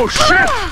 Oh shit!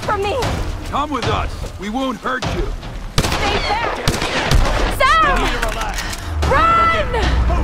from me! Come with us. We won't hurt you. Stay back! Sam! Run!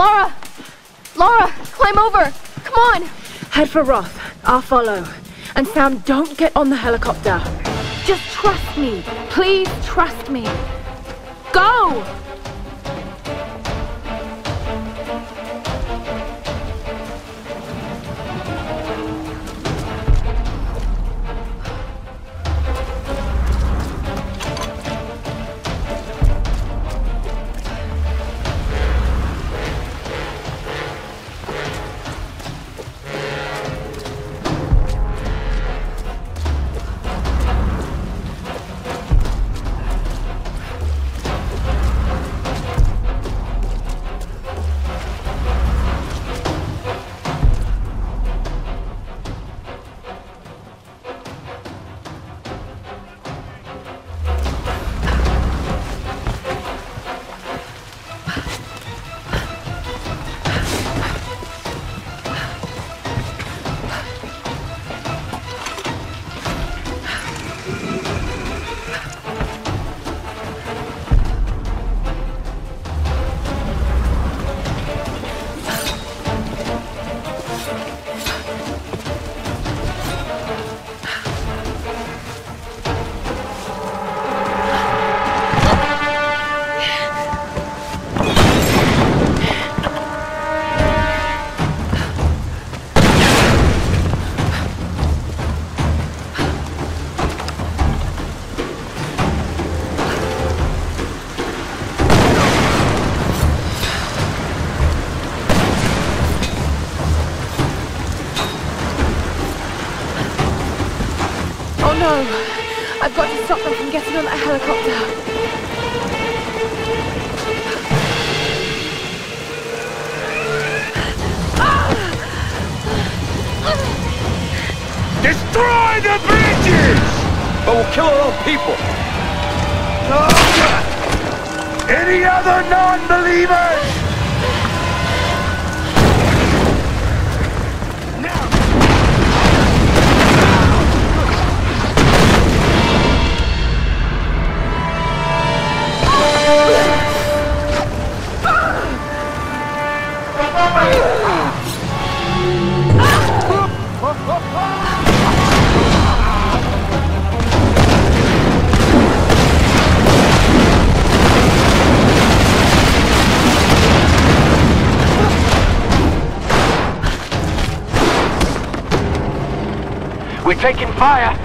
Lara! Lara, climb over! Come on! Head for Roth. I'll follow. And Sam, don't get on the helicopter. Just trust me. Please trust me. Go! Stop them from getting on that helicopter. Destroy the bridges! But we'll kill our own people. Any other non-believers? Fire!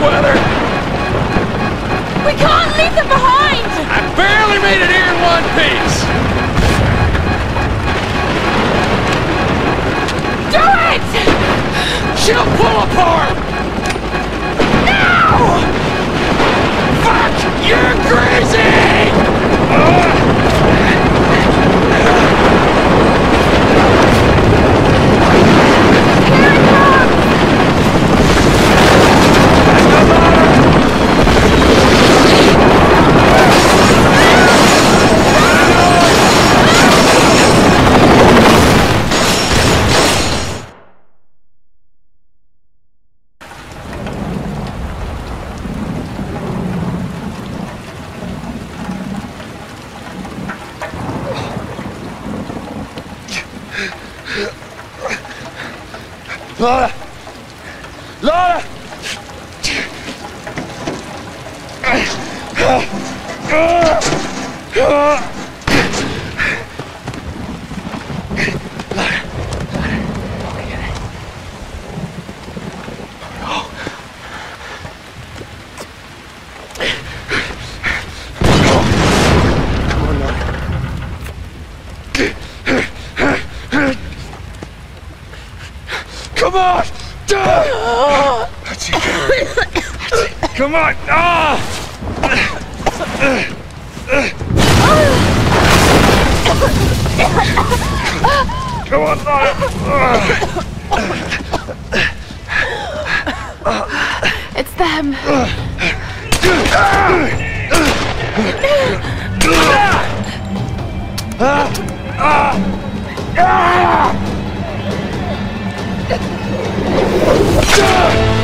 Weather! We can't leave them behind! I barely made it here in one piece! Do it! She'll pull apart! Now! Fuck! You're crazy! Here it comes! Lara! Lara! Come on! That's it. Come on! Ah! Come on, Lara! It's them. Ah! Ah! Ah!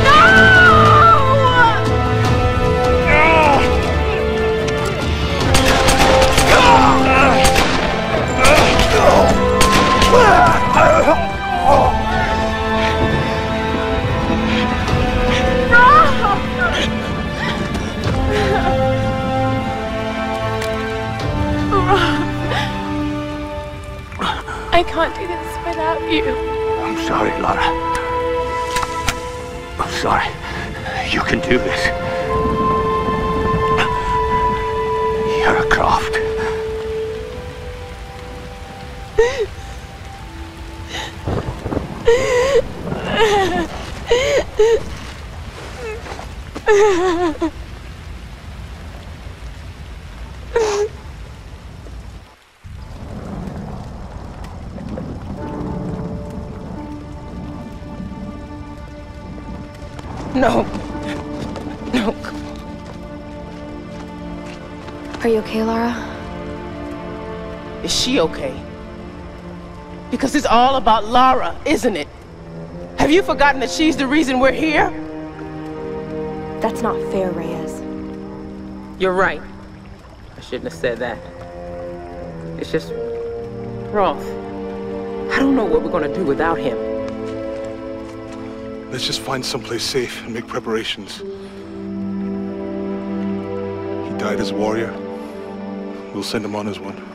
I can't do this without you. I'm sorry, Lara. I'm sorry. You can do this. You're a Croft. No. No. Are you okay, Lara? Is she okay? Because it's all about Lara, isn't it? Have you forgotten that she's the reason we're here? That's not fair, Reyes. You're right. I shouldn't have said that. It's just. Roth. I don't know what we're gonna do without him. Let's just find someplace safe and make preparations. He died as a warrior. We'll send him on as one.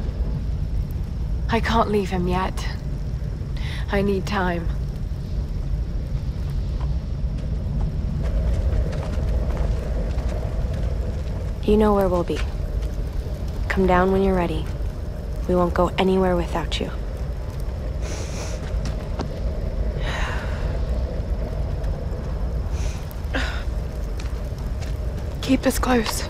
I can't leave him yet. I need time. You know where we'll be. Come down when you're ready. We won't go anywhere without you. Keep us close.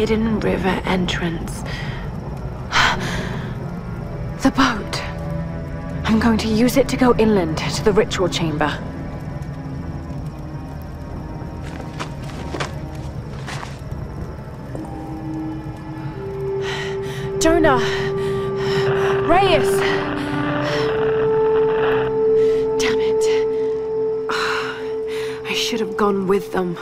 Hidden river entrance. The boat. I'm going to use it to go inland to the ritual chamber. Jonah! Reyes! Damn it. I should have gone with them.